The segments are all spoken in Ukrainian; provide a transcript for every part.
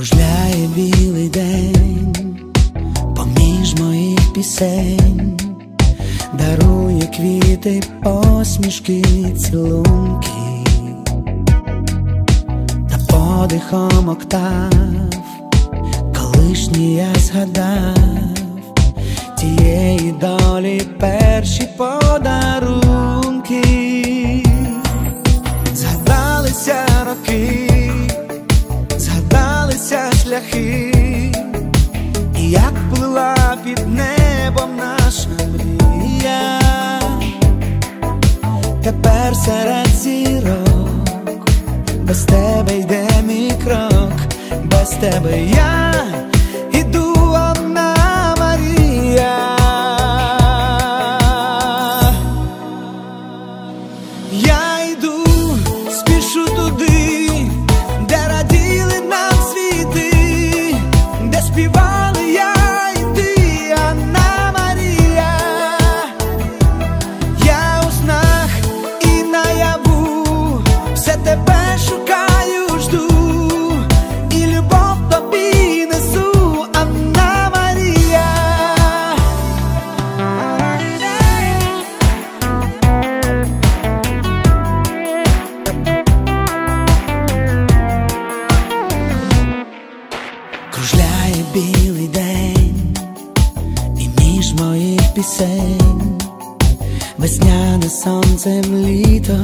Кружляє білий день поміж моїх пісень, дарує квіти, посмішки, цілунки, та подихом октав, колишній я згадав. Тієї долі перші подарунки, згадалися роки шляхи, і як плила під небом наша мрія, тепер серед зірок, без тебе йде мій крок, без тебе я білий день, і між моїх пісень. Весняне сонцем літо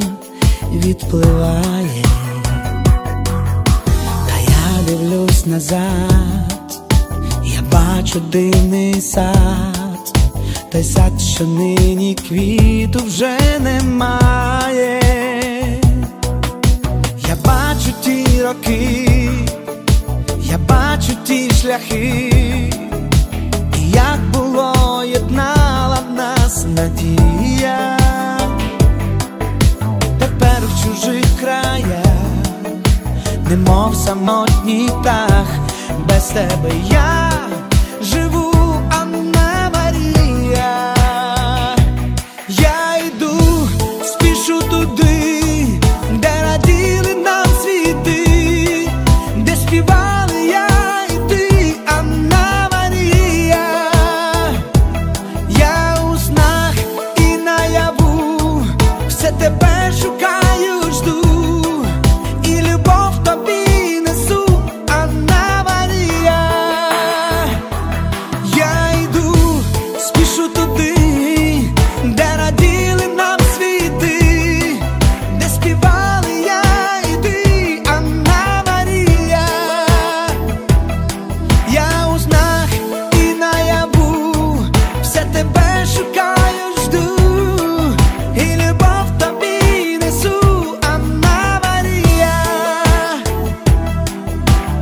відпливає, та я дивлюсь назад, я бачу дивний сад, той сад, що нині квіту вже немає. Надія, тепер в чужих краях, немов самотній птах, без тебе я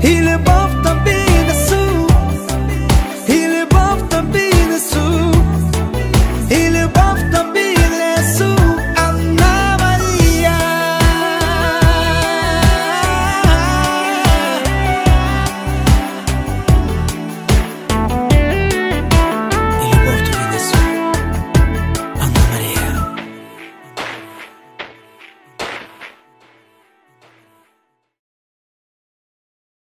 і любов тобі.